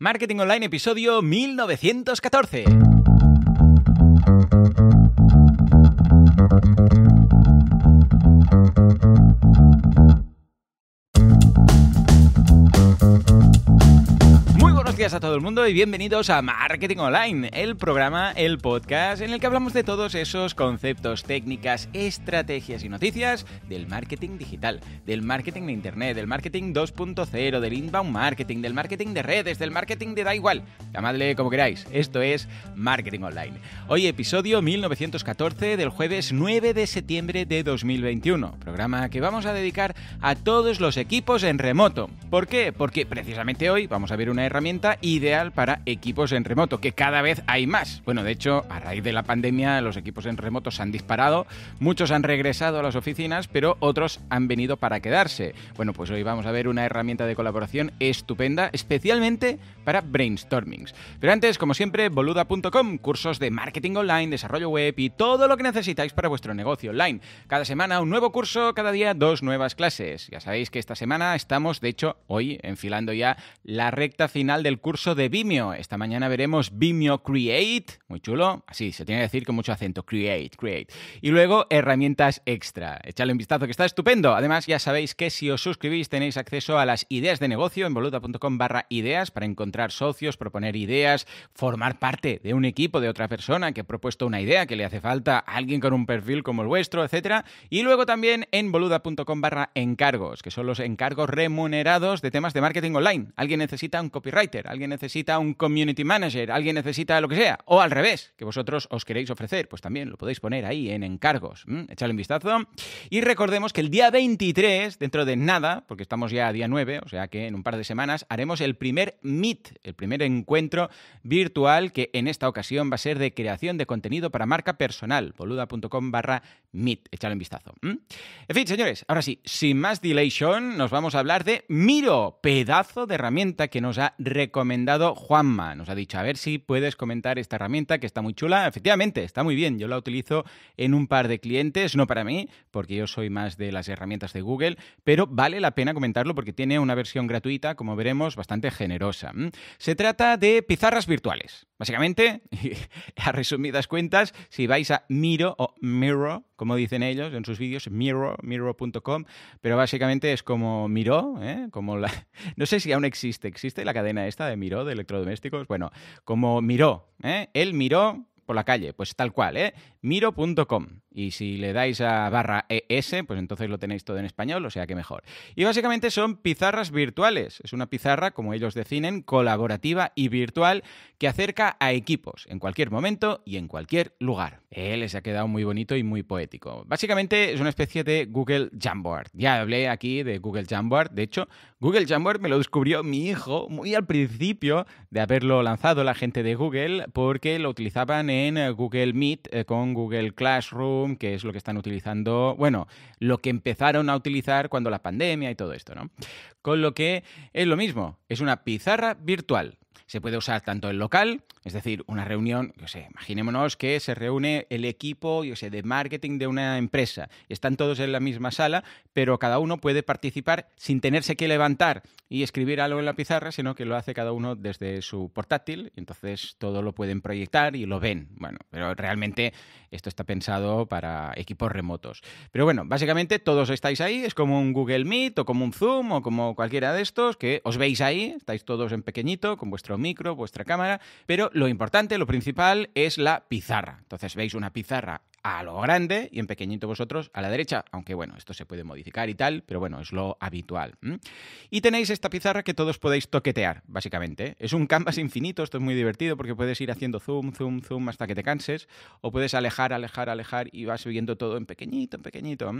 Marketing Online, episodio 1914. A todo el mundo y bienvenidos a Marketing Online, el programa, el podcast en el que hablamos de todos esos conceptos, técnicas, estrategias y noticias del marketing digital, del marketing de Internet, del marketing 2.0, del inbound marketing, del marketing de redes, del marketing de da igual, llamadle como queráis. Esto es Marketing Online. Hoy episodio 1914 del jueves 9 de septiembre de 2021, programa que vamos a dedicar a todos los equipos en remoto. ¿Por qué? Porque precisamente hoy vamos a ver una herramienta ideal para equipos en remoto, que cada vez hay más. Bueno, de hecho, a raíz de la pandemia los equipos en remoto se han disparado, muchos han regresado a las oficinas, pero otros han venido para quedarse. Bueno, pues hoy vamos a ver una herramienta de colaboración estupenda, especialmente para brainstormings. Pero antes, como siempre, boluda.com, cursos de marketing online, desarrollo web y todo lo que necesitáis para vuestro negocio online. Cada semana un nuevo curso, cada día dos nuevas clases. Ya sabéis que esta semana estamos, de hecho, hoy enfilando ya la recta final del curso de Vimeo. Esta mañana veremos Vimeo Create, muy chulo, así se tiene que decir con mucho acento, Create, Create. Y luego herramientas extra. Echadle un vistazo que está estupendo. Además, ya sabéis que si os suscribís tenéis acceso a las ideas de negocio en boluda.com barra ideas para encontrar socios, proponer ideas, formar parte de un equipo de otra persona que ha propuesto una idea que le hace falta a alguien con un perfil como el vuestro, etcétera. Y luego también en boluda.com barra encargos, que son los encargos remunerados de temas de marketing online. Alguien necesita un copywriter, alguien necesita un community manager, alguien necesita lo que sea, o al revés, que vosotros os queréis ofrecer, pues también lo podéis poner ahí en encargos. ¿m? Echadle un vistazo. Y recordemos que el día 23, dentro de nada, porque estamos ya a día 9, o sea que en un par de semanas, haremos el primer Meet, el primer encuentro virtual que en esta ocasión va a ser de creación de contenido para marca personal, boluda.com barra Meet. Echadle un vistazo. En fin, señores, ahora sí, sin más dilation, nos vamos a hablar de Miro, pedazo de herramienta que nos ha recomendado Juanma. Nos ha dicho, a ver si puedes comentar esta herramienta que está muy chula. Efectivamente, está muy bien. Yo la utilizo en un par de clientes, no para mí, porque yo soy más de las herramientas de Google, pero vale la pena comentarlo porque tiene una versión gratuita, como veremos, bastante generosa. Se trata de pizarras virtuales. Básicamente, a resumidas cuentas, si vais a Miro o Miro, como dicen ellos en sus vídeos, Miro, Miro.com, pero básicamente es como Miro, ¿eh? como la... No sé si aún existe, ¿existe la cadena esta de Miro de electrodomésticos? Bueno, como Miro, ¿eh? Él miró por la calle, pues tal cual, ¿eh? Miro.com. Y si le dais a barra ES, pues entonces lo tenéis todo en español, o sea que mejor. Y básicamente son pizarras virtuales. Es una pizarra, como ellos definen, colaborativa y virtual que acerca a equipos en cualquier momento y en cualquier lugar. Eh, les ha quedado muy bonito y muy poético. Básicamente es una especie de Google Jamboard. Ya hablé aquí de Google Jamboard. De hecho, Google Jamboard me lo descubrió mi hijo muy al principio de haberlo lanzado la gente de Google porque lo utilizaban en Google Meet eh, con Google Classroom que es lo que están utilizando, bueno, lo que empezaron a utilizar cuando la pandemia y todo esto, ¿no? Con lo que es lo mismo, es una pizarra virtual. Se puede usar tanto en local, es decir, una reunión, imaginémonos que se reúne el equipo, de marketing de una empresa. Están todos en la misma sala, pero cada uno puede participar sin tenerse que levantar y escribir algo en la pizarra, sino que lo hace cada uno desde su portátil y entonces todo lo pueden proyectar y lo ven. Bueno, pero realmente esto está pensado para equipos remotos. Pero bueno, básicamente todos estáis ahí, es como un Google Meet o como un Zoom o como cualquiera de estos, que os veis ahí, estáis todos en pequeñito, con vuestro micro, vuestra cámara, pero lo importante, lo principal es la pizarra. Entonces veis una pizarra a lo grande y en pequeñito vosotros a la derecha, aunque bueno, esto se puede modificar y tal, pero bueno, es lo habitual. Y tenéis esta pizarra que todos podéis toquetear, básicamente. Es un canvas infinito, esto es muy divertido porque puedes ir haciendo zoom, zoom, zoom hasta que te canses, o puedes alejar, alejar, alejar y vas viendo todo en pequeñito, en pequeñito.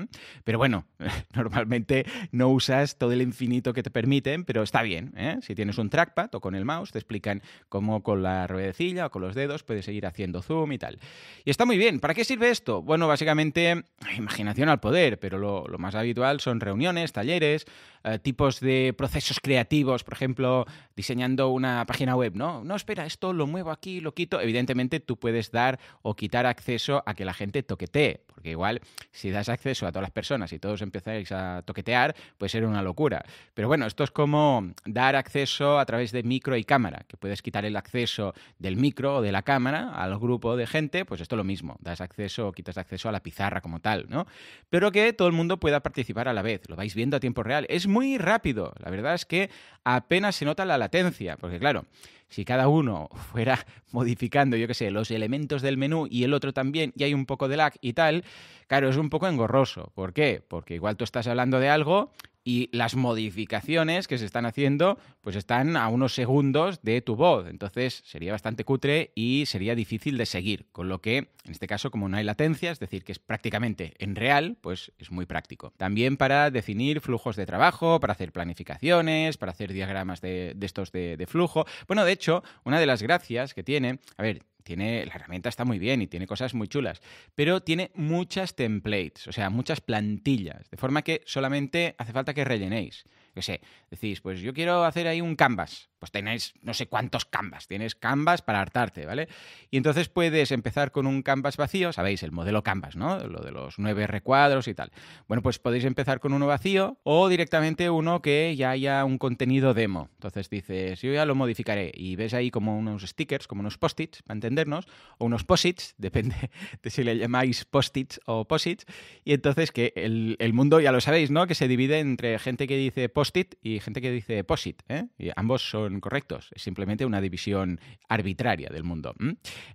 Pero bueno, normalmente no usas todo el infinito que te permiten, pero está bien. ¿eh? Si tienes un trackpad o con el mouse, te explican cómo con la ruedecilla o con los dedos puedes seguir haciendo zoom y tal. Y está muy bien. ¿Para qué sirve esto? Bueno, básicamente, imaginación al poder, pero lo, más habitual son reuniones, talleres, eh, tipos de procesos creativos, por ejemplo, diseñando una página web, ¿no? No, espera, esto lo muevo aquí, lo quito. Evidentemente tú puedes dar o quitar acceso a que la gente toquetee, porque igual si das acceso a todas las personas y todos empezáis a toquetear, puede ser una locura. Pero bueno, esto es como dar acceso a través de micro y cámara, que puedes quitar el acceso del micro o de la cámara al grupo de gente, pues esto es lo mismo, das acceso o quitas acceso a la pizarra como tal, ¿no? Pero que todo el mundo pueda participar a la vez, lo vais viendo a tiempo real. Es muy rápido. La verdad es que apenas se nota la latencia, porque claro, si cada uno fuera modificando, yo qué sé, los elementos del menú y el otro también, y hay un poco de lag y tal, claro, es un poco engorroso. ¿Por qué? Porque igual tú estás hablando de algo y las modificaciones que se están haciendo pues están a unos segundos de tu voz. Entonces sería bastante cutre y sería difícil de seguir. Con lo que, en este caso, como no hay latencia, es decir, que es prácticamente en real, pues es muy práctico. También para definir flujos de trabajo, para hacer planificaciones, para hacer diagramas de, estos de, de flujo. Bueno, de hecho, una de las gracias que tiene, a ver, tiene, la herramienta está muy bien y tiene cosas muy chulas, pero tiene muchas templates, o sea, muchas plantillas, de forma que solamente hace falta que rellenéis. Yo sé, decís, pues yo quiero hacer ahí un canvas pues tenéis no sé cuántos canvas, tienes canvas para hartarte, ¿vale? Y entonces puedes empezar con un canvas vacío, sabéis, el modelo canvas, ¿no? Lo de los nueve recuadros y tal. Bueno, pues podéis empezar con uno vacío o directamente uno que ya haya un contenido demo. Entonces dices, yo ya lo modificaré y ves ahí como unos stickers, como unos post-its, para entendernos, o unos posits, depende de si le llamáis post-its o posits, y entonces que el, el, mundo, ya lo sabéis, ¿no? Que se divide entre gente que dice post-it y gente que dice posit, ¿eh? Y ambos son correctos, es simplemente una división arbitraria del mundo.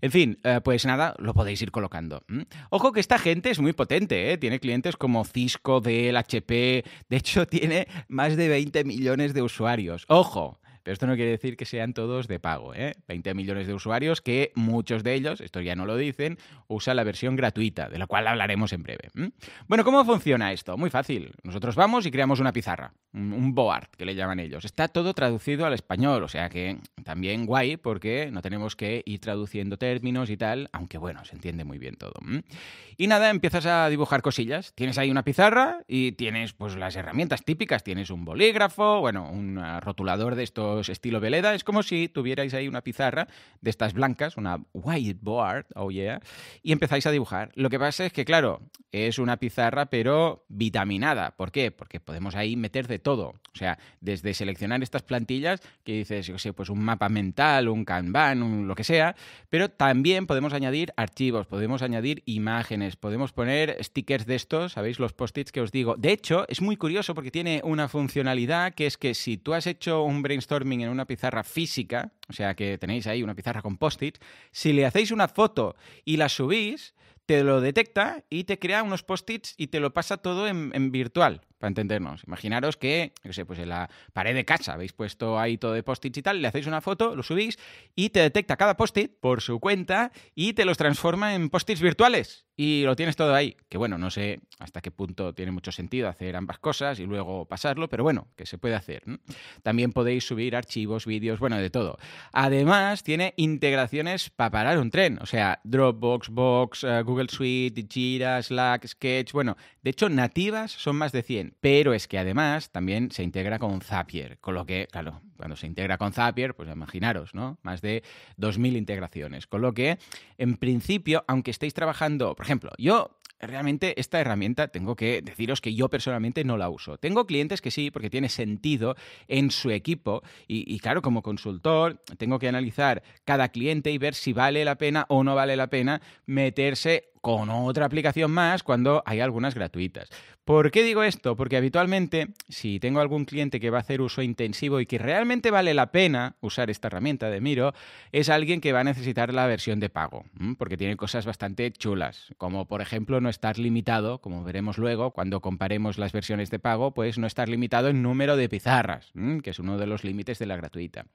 En fin, eh, pues nada, lo podéis ir colocando. Ojo que esta gente es muy potente, ¿eh? tiene clientes como Cisco, Dell, HP, de hecho tiene más de 20 millones de usuarios. Ojo, pero esto no quiere decir que sean todos de pago. ¿eh? 20 millones de usuarios que muchos de ellos, esto ya no lo dicen, usan la versión gratuita, de la cual hablaremos en breve. Bueno, ¿cómo funciona esto? Muy fácil. Nosotros vamos y creamos una pizarra, un board, que le llaman ellos. Está todo traducido al español, o sea que también guay porque no tenemos que ir traduciendo términos y tal, aunque bueno, se entiende muy bien todo. Y nada, empiezas a dibujar cosillas. Tienes ahí una pizarra y tienes pues las herramientas típicas. Tienes un bolígrafo, bueno, un rotulador de estos estilo Veleda. Es como si tuvierais ahí una pizarra de estas blancas, una whiteboard, oh yeah, y empezáis a dibujar. Lo que pasa es que, claro, es una pizarra pero vitaminada. ¿Por qué? Porque podemos ahí meter de todo. O sea, desde seleccionar estas plantillas que dices, yo sé, pues un mapa mental, un Kanban, un lo que sea, pero también podemos añadir archivos, podemos añadir imágenes, podemos poner stickers de estos, ¿sabéis? Los post-its que os digo. De hecho, es muy curioso porque tiene una funcionalidad que es que si tú has hecho un brainstorm en una pizarra física, o sea que tenéis ahí una pizarra con post-its, si le hacéis una foto y la subís, te lo detecta y te crea unos post-its y te lo pasa todo en, en virtual para entendernos. Imaginaros que, no sé, pues en la pared de casa habéis puesto ahí todo de post-its y tal, le hacéis una foto, lo subís y te detecta cada post-it por su cuenta y te los transforma en post-its virtuales. Y lo tienes todo ahí. Que bueno, no sé hasta qué punto tiene mucho sentido hacer ambas cosas y luego pasarlo, pero bueno, que se puede hacer. También podéis subir archivos, vídeos, bueno, de todo. Además, tiene integraciones para parar un tren. O sea, Dropbox, Box, eh, Google Suite, Jira, Slack, Sketch. Bueno, de hecho, nativas son más de 100 pero es que además también se integra con Zapier, con lo que, claro, cuando se integra con Zapier, pues imaginaros, ¿no? Más de 2.000 integraciones, con lo que, en principio, aunque estéis trabajando, por ejemplo, yo realmente esta herramienta tengo que deciros que yo personalmente no la uso. Tengo clientes que sí, porque tiene sentido en su equipo y, y, claro, como consultor tengo que analizar cada cliente y ver si vale la pena o no vale la pena meterse con otra aplicación más cuando hay algunas gratuitas. ¿Por qué digo esto? Porque habitualmente, si tengo algún cliente que va a hacer uso intensivo y que realmente vale la pena usar esta herramienta de Miro, es alguien que va a necesitar la versión de pago, porque tiene cosas bastante chulas, como por ejemplo no estar limitado, como veremos luego cuando comparemos las versiones de pago, pues no estar limitado en número de pizarras, que es uno de los límites de la gratuita.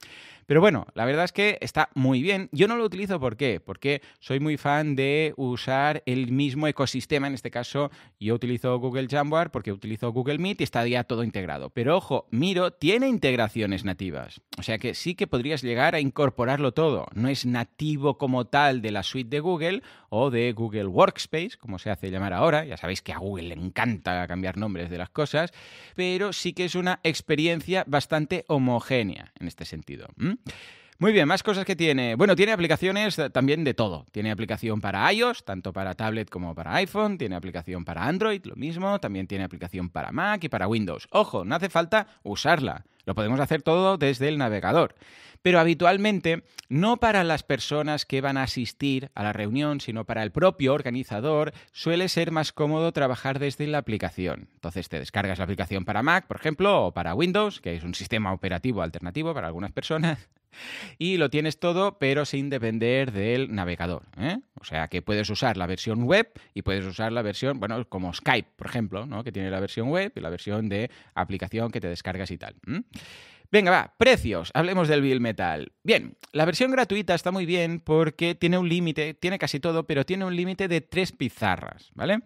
Pero bueno, la verdad es que está muy bien. Yo no lo utilizo ¿por qué? Porque soy muy fan de usar el mismo ecosistema. En este caso, yo utilizo Google Porque utilizo Google Meet y está ya todo integrado. Pero ojo, Miro tiene integraciones nativas. O sea que sí que podrías llegar a incorporarlo todo. No es nativo como tal de la suite de Google o de Google Workspace, como se hace llamar ahora. Ya sabéis que a Google le encanta cambiar nombres de las cosas, pero sí que es una experiencia bastante homogénea en este sentido. Muy bien, más cosas que tiene. Bueno, tiene aplicaciones también de todo. Tiene aplicación para iOS, tanto para tablet como para iPhone. Tiene aplicación para Android, lo mismo. También tiene aplicación para Mac y para Windows. Ojo, no hace falta usarla. Lo podemos hacer todo desde el navegador. Pero habitualmente, no para las personas que van a asistir a la reunión, sino para el propio organizador, suele ser más cómodo trabajar desde la aplicación. Entonces te descargas la aplicación para Mac, por ejemplo, o para Windows, que es un sistema operativo alternativo para algunas personas, y lo tienes todo, pero sin depender del navegador. ¿eh? O sea que puedes usar la versión web y puedes usar la versión, bueno, como Skype, por ejemplo, ¿no? que tiene la versión web y la versión de aplicación que te descargas y tal. Venga, va, precios. Hablemos del Bill Metal. Bien, la versión gratuita está muy bien porque tiene un límite, tiene casi todo, pero tiene un límite de tres pizarras, ¿vale?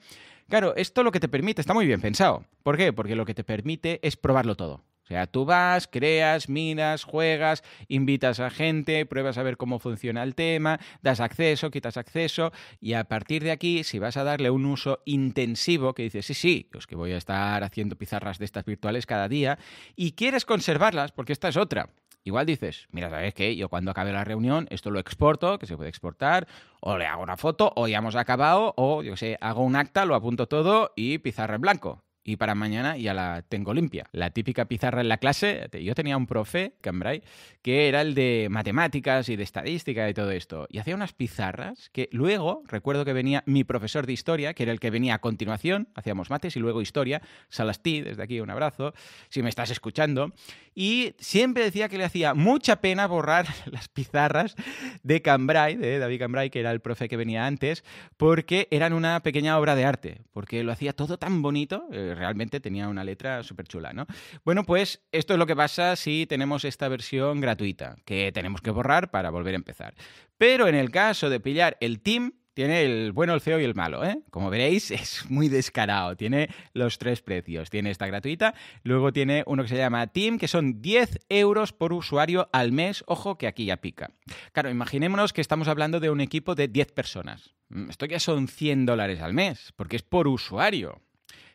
Claro, esto lo que te permite, está muy bien pensado. ¿Por qué? Porque lo que te permite es probarlo todo. O sea, tú vas, creas, miras, juegas, invitas a gente, pruebas a ver cómo funciona el tema, das acceso, quitas acceso y a partir de aquí, si vas a darle un uso intensivo, que dices, sí, sí, es que voy a estar haciendo pizarras de estas virtuales cada día y quieres conservarlas, porque esta es otra. Igual dices, mira, ¿sabes qué? Yo cuando acabe la reunión esto lo exporto, que se puede exportar, o le hago una foto, o ya hemos acabado, o yo sé, hago un acta, lo apunto todo y pizarra en blanco y para mañana ya la tengo limpia. La típica pizarra en la clase, yo tenía un profe, Cambrai, que era el de matemáticas y de estadística y todo esto, y hacía unas pizarras que luego, recuerdo que venía mi profesor de historia, que era el que venía a continuación, hacíamos mates y luego historia, Salastí, desde aquí un abrazo, si me estás escuchando, y siempre decía que le hacía mucha pena borrar las pizarras de Cambrai, de David Cambrai, que era el profe que venía antes, porque eran una pequeña obra de arte, porque lo hacía todo tan bonito, eh, realmente tenía una letra súper chula, ¿no? Bueno, pues esto es lo que pasa si tenemos esta versión gratuita, que tenemos que borrar para volver a empezar. Pero en el caso de pillar el Team, tiene el bueno, el feo y el malo, ¿eh? Como veréis, es muy descarado. Tiene los tres precios. Tiene esta gratuita, luego tiene uno que se llama Team, que son 10 euros por usuario al mes. Ojo que aquí ya pica. Claro, imaginémonos que estamos hablando de un equipo de 10 personas. Mm, esto ya son 100 dólares al mes, porque es por usuario.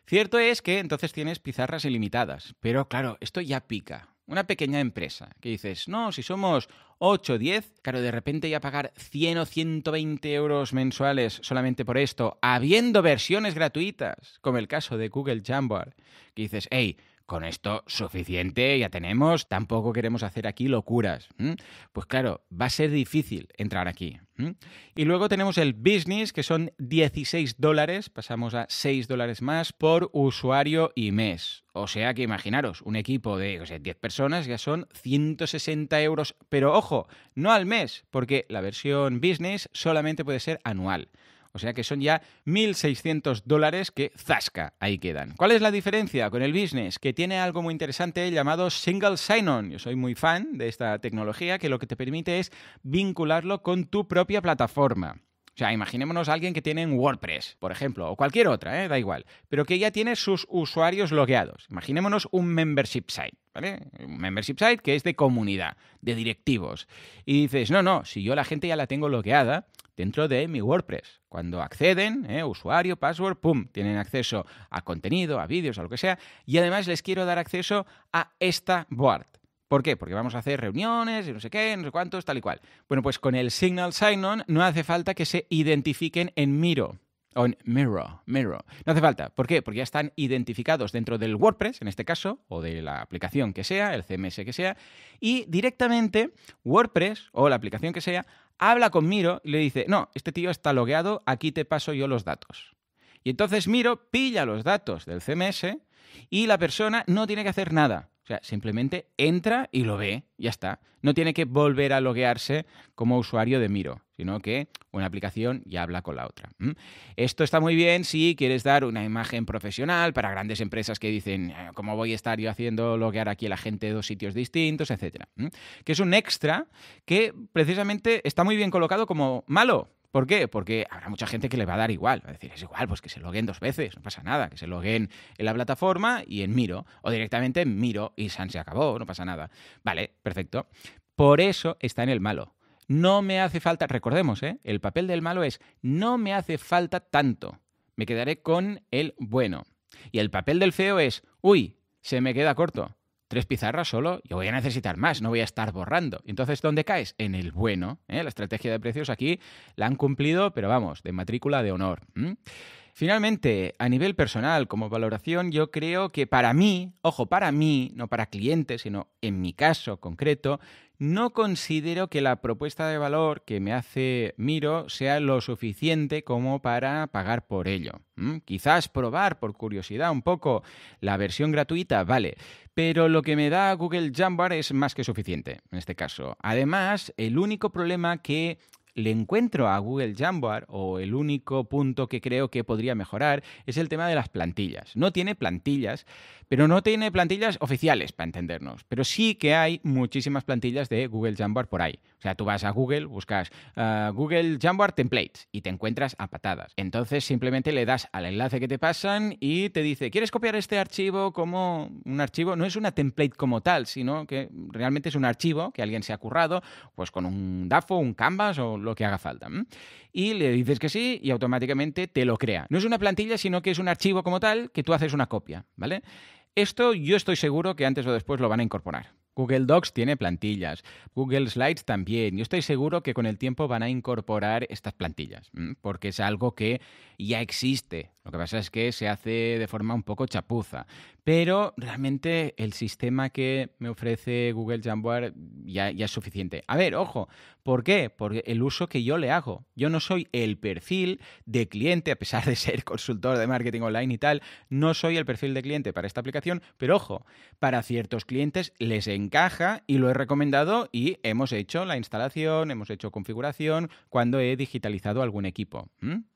Cierto es que entonces tienes pizarras ilimitadas, pero claro, esto ya pica. Una pequeña empresa que dices, no, si somos 8 o 10, claro, de repente ya pagar 100 o 120 euros mensuales solamente por esto, habiendo versiones gratuitas, como el caso de Google Jamboard, que dices, hey, con esto suficiente ya tenemos, tampoco queremos hacer aquí locuras. Pues claro, va a ser difícil entrar aquí. Y luego tenemos el business, que son 16 dólares, pasamos a 6 dólares más por usuario y mes. O sea que imaginaros, un equipo de 10 personas ya son 160 euros, pero ojo, no al mes, porque la versión business solamente puede ser anual. O sea que son ya 1.600 dólares que zasca, ahí quedan. ¿Cuál es la diferencia con el business? Que tiene algo muy interesante llamado Single Sign-On. Yo soy muy fan de esta tecnología que lo que te permite es vincularlo con tu propia plataforma. O sea, imaginémonos a alguien que tiene un WordPress, por ejemplo, o cualquier otra, ¿eh? da igual, pero que ya tiene sus usuarios logueados. Imaginémonos un membership site, ¿vale? Un membership site que es de comunidad, de directivos. Y dices, no, no, si yo la gente ya la tengo logueada dentro de mi WordPress. Cuando acceden, ¿eh? usuario, password, ¡pum!, tienen acceso a contenido, a vídeos, a lo que sea, y además les quiero dar acceso a esta board. ¿Por qué? Porque vamos a hacer reuniones y no sé qué, no sé cuántos, tal y cual. Bueno, pues con el Signal Sign-On no hace falta que se identifiquen en Miro. O en Miro, Miro. No hace falta. ¿Por qué? Porque ya están identificados dentro del WordPress, en este caso, o de la aplicación que sea, el CMS que sea, y directamente WordPress o la aplicación que sea habla con Miro y le dice, no, este tío está logueado, aquí te paso yo los datos. Y entonces Miro pilla los datos del CMS y la persona no tiene que hacer nada. O sea, simplemente entra y lo ve, ya está. No tiene que volver a loguearse como usuario de Miro, sino que una aplicación ya habla con la otra. Esto está muy bien si quieres dar una imagen profesional para grandes empresas que dicen, eh, ¿cómo voy a estar yo haciendo loguear aquí a la gente de dos sitios distintos, etcétera? Que es un extra que precisamente está muy bien colocado como malo, ¿Por qué? Porque habrá mucha gente que le va a dar igual. Va a decir, es igual, pues que se loguen dos veces, no pasa nada. Que se loguen en la plataforma y en Miro. O directamente en Miro y San se acabó, no pasa nada. Vale, perfecto. Por eso está en el malo. No me hace falta, recordemos, ¿eh? el papel del malo es no me hace falta tanto. Me quedaré con el bueno. Y el papel del feo es, uy, se me queda corto. Tres pizarras solo, yo voy a necesitar más, no voy a estar borrando. Entonces, ¿dónde caes? En el bueno. ¿eh? La estrategia de precios aquí la han cumplido, pero vamos, de matrícula de honor. Finalmente, a nivel personal, como valoración, yo creo que para mí, ojo, para mí, no para clientes, sino en mi caso concreto, no considero que la propuesta de valor que me hace Miro sea lo suficiente como para pagar por ello. Quizás probar por curiosidad un poco la versión gratuita, vale, pero lo que me da Google Jambar es más que suficiente en este caso. Además, el único problema que le encuentro a Google Jamboard o el único punto que creo que podría mejorar es el tema de las plantillas. No tiene plantillas, pero no tiene plantillas oficiales para entendernos. Pero sí que hay muchísimas plantillas de Google Jamboard por ahí. O sea, tú vas a Google, buscas uh, Google Jamboard Templates y te encuentras a patadas. Entonces simplemente le das al enlace que te pasan y te dice, ¿quieres copiar este archivo como un archivo? No es una template como tal, sino que realmente es un archivo que alguien se ha currado, pues con un DAFO, un Canvas o lo que haga falta. Y le dices que sí y automáticamente te lo crea. No es una plantilla, sino que es un archivo como tal que tú haces una copia, ¿vale? Esto yo estoy seguro que antes o después lo van a incorporar. Google Docs tiene plantillas, Google Slides también. Yo estoy seguro que con el tiempo van a incorporar estas plantillas, porque es algo que ya existe. Lo que pasa es que se hace de forma un poco chapuza. Pero realmente el sistema que me ofrece Google Jamboard ya, es suficiente. A ver, ojo, ¿por qué? Porque el uso que yo le hago. Yo no soy el perfil de cliente, a pesar de ser consultor de marketing online y tal, no soy el perfil de cliente para esta aplicación, pero ojo, para ciertos clientes les encaja y lo he recomendado y hemos hecho la instalación, hemos hecho configuración cuando he digitalizado algún equipo.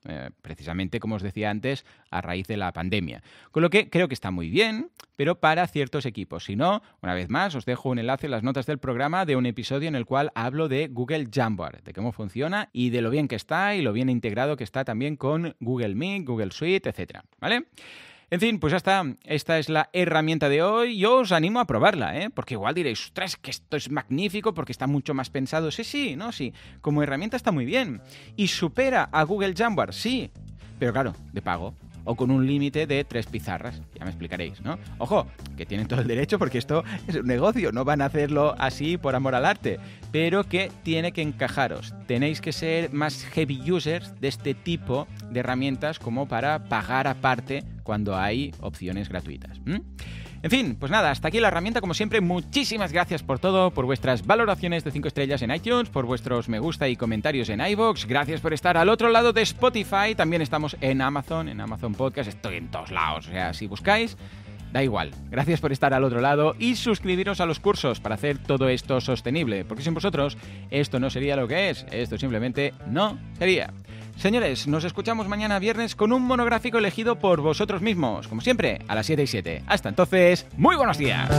Eh, precisamente, como os decía antes, a raíz de la pandemia. Con lo que creo que está muy bien pero para ciertos equipos. Si no, una vez más, os dejo un enlace en las notas del programa de un episodio en el cual hablo de Google Jamboard, de cómo funciona y de lo bien que está y lo bien integrado que está también con Google Meet, Google Suite, etc. ¿Vale? En fin, pues ya está. Esta es la herramienta de hoy. Yo os animo a probarla, ¿eh? Porque igual diréis, ostras, que esto es magnífico porque está mucho más pensado. Sí, sí, no, sí. Como herramienta está muy bien. Y supera a Google Jamboard, sí. Pero claro, de pago o con un límite de tres pizarras. Ya me explicaréis, ¿no? Ojo, que tienen todo el derecho porque esto es un negocio, no van a hacerlo así por amor al arte, pero que tiene que encajaros. Tenéis que ser más heavy users de este tipo de herramientas como para pagar aparte cuando hay opciones gratuitas. En fin, pues nada, hasta aquí la herramienta. Como siempre, muchísimas gracias por todo, por vuestras valoraciones de 5 estrellas en iTunes, por vuestros me gusta y comentarios en iVoox. Gracias por estar al otro lado de Spotify. También estamos en Amazon, en Amazon Podcast. Estoy en todos lados. O sea, si buscáis, da igual. Gracias por estar al otro lado y suscribiros a los cursos para hacer todo esto sostenible. Porque sin vosotros, esto no sería lo que es. Esto simplemente no sería. Señores, nos escuchamos mañana viernes con un monográfico elegido por vosotros mismos, como siempre, a las 7 y 7. Hasta entonces, muy buenos días.